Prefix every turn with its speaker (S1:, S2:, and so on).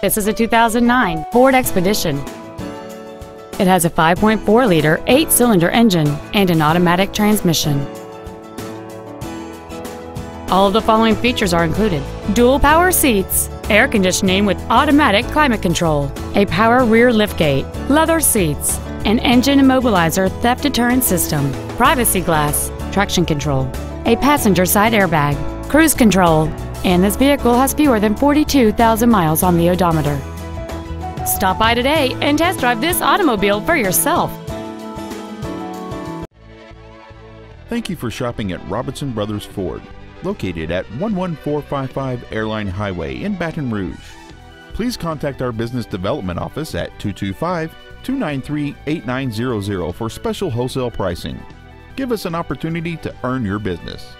S1: This is a 2009 Ford Expedition. It has a 5.4-liter, eight-cylinder engine and an automatic transmission. All of the following features are included. Dual power seats, air conditioning with automatic climate control, a power rear liftgate, leather seats, an engine immobilizer theft deterrent system, privacy glass, traction control, a passenger side airbag, cruise control, and this vehicle has fewer than 42,000 miles on the odometer. Stop by today and test drive this automobile for yourself.
S2: Thank you for shopping at Robinson Brothers Ford, located at 11455 Airline Highway in Baton Rouge. Please contact our business development office at 225 293 8900 for special wholesale pricing. Give us an opportunity to earn your business.